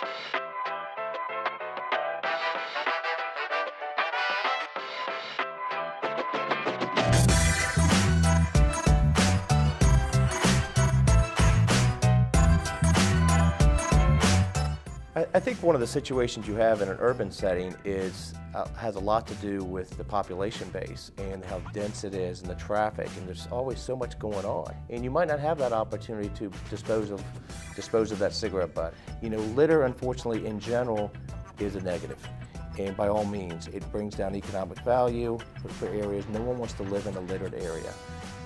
Thank you. I, think one of the situations you have in an urban setting is uh, has a lot to do with the population base and how dense it is and the traffic and there's always so much going on and you might not have that opportunity to dispose of dispose of that cigarette butt. You know, litter unfortunately in general is a negative and by all means it brings down economic value for, for areas. No one wants to live in a littered area.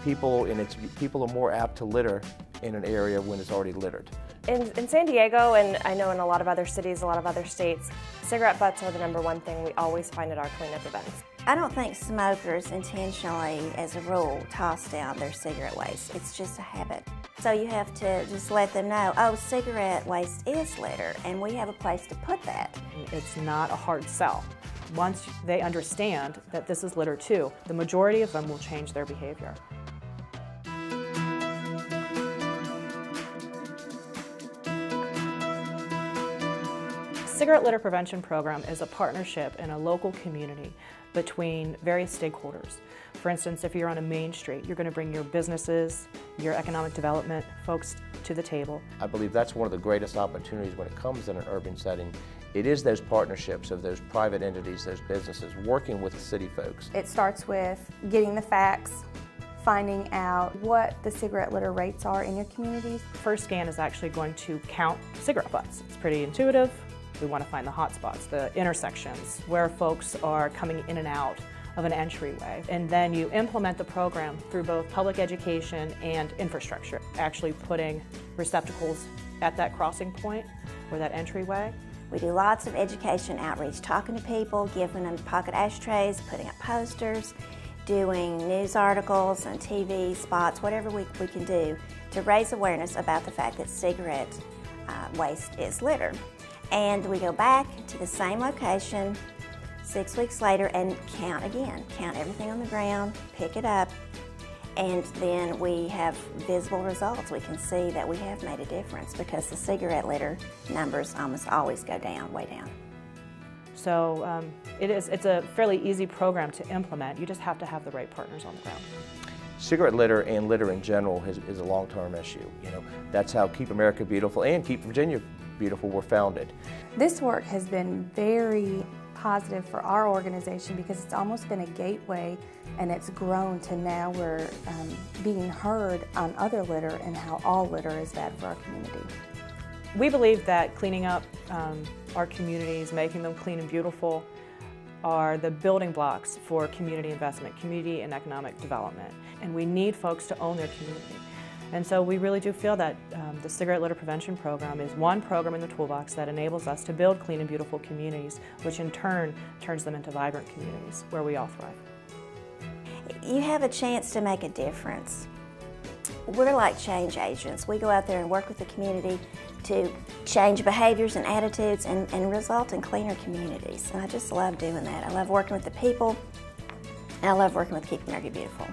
People and it's people are more apt to litter in an area when it's already littered. In, in, San Diego, and I know in a lot of other cities, a lot of other states, cigarette butts are the number one thing we always find at our cleanup events. I don't think smokers intentionally, as a rule, toss down their cigarette waste. It's just a habit. So you have to just let them know, oh, cigarette waste is litter, and we have a place to put that. It's not a hard sell. Once they understand that this is litter too, the majority of them will change their behavior. Cigarette Litter Prevention Program is a partnership in a local community between various stakeholders. For instance, if you're on a main street, you're going to bring your businesses, your economic development folks to the table. I believe that's one of the greatest opportunities when it comes in an urban setting. It is those partnerships of those private entities, those businesses, working with the city folks. It starts with getting the facts, finding out what the cigarette litter rates are in your communities. First Scan is actually going to count cigarette butts. It's pretty intuitive. We want to find the hot spots, the intersections, where folks are coming in and out of an entryway. And then you implement the program through both public education and infrastructure, actually putting receptacles at that crossing point or that entryway. We do lots of education outreach, talking to people, giving them pocket ashtrays, putting up posters, doing news articles and TV spots, whatever we, we can do to raise awareness about the fact that cigarette uh, waste is litter. And we go back to the same location six weeks later and count again. Count everything on the ground, pick it up, and then we have visible results. We can see that we have made a difference because the cigarette litter numbers almost always go down, way down. So um, it is, it's a fairly easy program to implement. You just have to have the right partners on the ground. Cigarette litter and litter in general is, is a long-term issue. You know, that's how Keep America Beautiful and Keep Virginia Beautiful were founded. This work has been very positive for our organization because it's almost been a gateway and it's grown to now we're um, being heard on other litter and how all litter is bad for our community. We believe that cleaning up um, our communities, making them clean and beautiful, are the building blocks for community investment, community and economic development. And we need folks to own their community. And so we really do feel that um, the Cigarette Litter Prevention Program is one program in the toolbox that enables us to build clean and beautiful communities, which in turn turns them into vibrant communities where we all thrive. You have a chance to make a difference. We're like change agents. We go out there and work with the community to change behaviors and attitudes and, and result in cleaner communities. And I just love doing that. I love working with the people, and I love working with Keep America Beautiful.